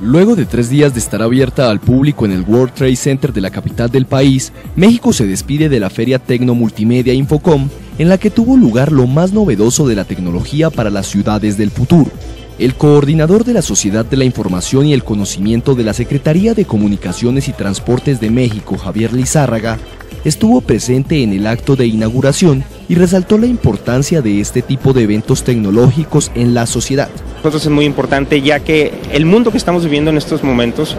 Luego de tres días de estar abierta al público en el World Trade Center de la capital del país, México se despide de la Feria Tecno Multimedia Infocom, en la que tuvo lugar lo más novedoso de la tecnología para las ciudades del futuro. El coordinador de la Sociedad de la Información y el Conocimiento de la Secretaría de Comunicaciones y Transportes de México, Javier Lizárraga, estuvo presente en el acto de inauguración y resaltó la importancia de este tipo de eventos tecnológicos en la sociedad. Nosotros es muy importante ya que el mundo que estamos viviendo en estos momentos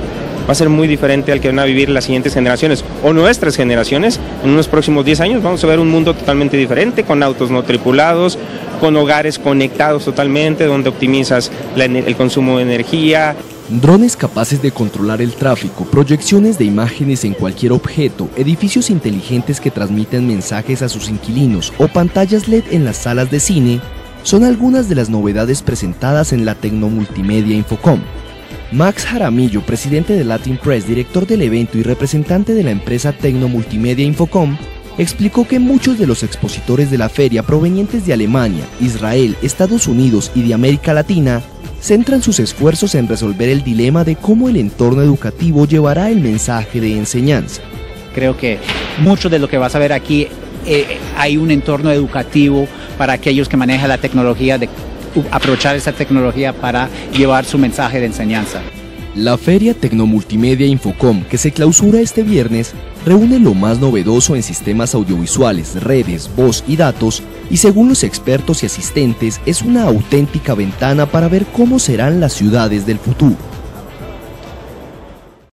va a ser muy diferente al que van a vivir las siguientes generaciones o nuestras generaciones. En unos próximos 10 años vamos a ver un mundo totalmente diferente, con autos no tripulados, con hogares conectados totalmente, donde optimizas el consumo de energía. Drones capaces de controlar el tráfico, proyecciones de imágenes en cualquier objeto, edificios inteligentes que transmiten mensajes a sus inquilinos o pantallas LED en las salas de cine son algunas de las novedades presentadas en la Tecnomultimedia Infocom. Max Jaramillo, presidente de Latin Press, director del evento y representante de la empresa Tecnomultimedia Infocom, explicó que muchos de los expositores de la feria provenientes de Alemania, Israel, Estados Unidos y de América Latina centran sus esfuerzos en resolver el dilema de cómo el entorno educativo llevará el mensaje de enseñanza. Creo que mucho de lo que vas a ver aquí eh, hay un entorno educativo para aquellos que manejan la tecnología, de aprovechar esa tecnología para llevar su mensaje de enseñanza. La Feria Tecnomultimedia Infocom, que se clausura este viernes, reúne lo más novedoso en sistemas audiovisuales, redes, voz y datos, y según los expertos y asistentes, es una auténtica ventana para ver cómo serán las ciudades del futuro.